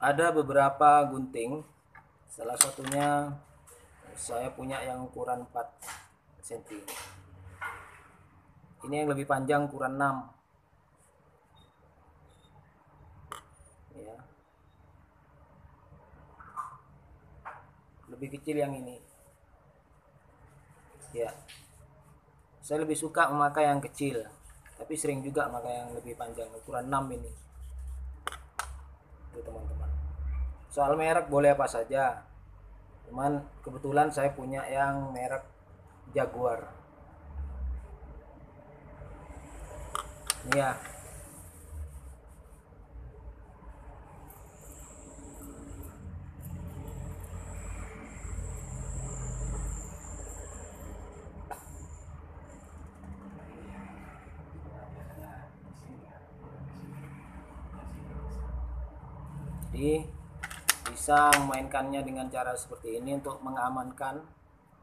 ada beberapa gunting. Salah satunya saya punya yang ukuran 4 cm ini yang lebih panjang ukuran 6 ya. Lebih kecil yang ini. Ya. Saya lebih suka memakai yang kecil tapi sering juga memakai yang lebih panjang ukuran 6 ini. Itu teman-teman soal merek boleh apa saja. Cuman kebetulan saya punya yang merek Jaguar. Ini ya jadi bisa memainkannya dengan cara seperti ini untuk mengamankan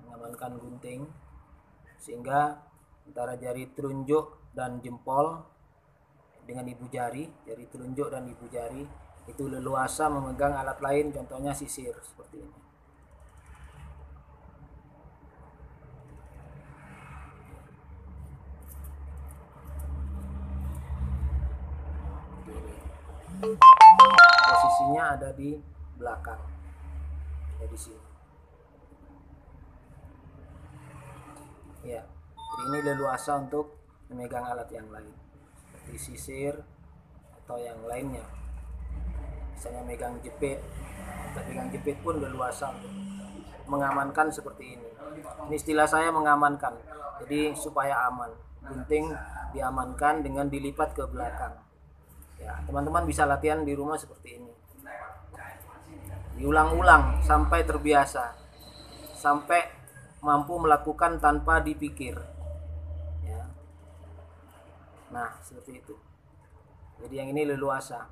mengamankan gunting. Sehingga antara jari telunjuk dan jempol dengan ibu jari jari telunjuk dan ibu jari itu leluasa memegang alat lain contohnya sisir seperti ini. Posisinya ada di belakang. Ya di sini. Ya jadi ini leluasa untuk memegang alat yang lain. Seperti sisir atau yang lainnya. Misalnya megang jepit. Atau megang jepit pun leluasa untuk mengamankan seperti ini. Ini istilah saya mengamankan. Jadi supaya aman. Gunting diamankan dengan dilipat ke belakang. Ya teman-teman bisa latihan di rumah seperti ini diulang-ulang sampai terbiasa sampai mampu melakukan tanpa dipikir. Ya. Nah seperti itu. Jadi yang ini leluasa.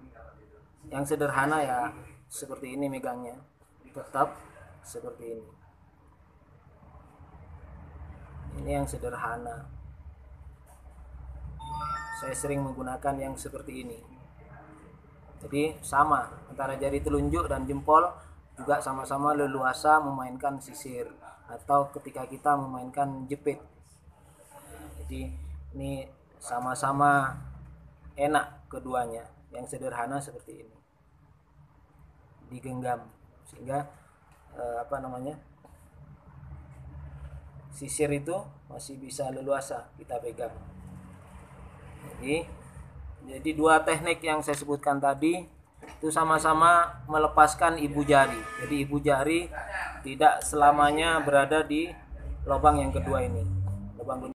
Yang sederhana ya seperti ini megangnya. Tetap seperti ini. Ini yang sederhana. Saya sering menggunakan yang seperti ini jadi sama antara jari telunjuk dan jempol juga sama-sama leluasa memainkan sisir atau ketika kita memainkan jepit. Jadi ini sama-sama enak keduanya yang sederhana seperti ini. Digenggam sehingga eh, apa namanya sisir itu masih bisa leluasa kita pegang. Jadi jadi dua teknik yang saya sebutkan tadi itu sama-sama melepaskan ibu jari. Jadi ibu jari tidak selamanya berada di lubang yang kedua ini. Lubang